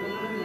Yeah.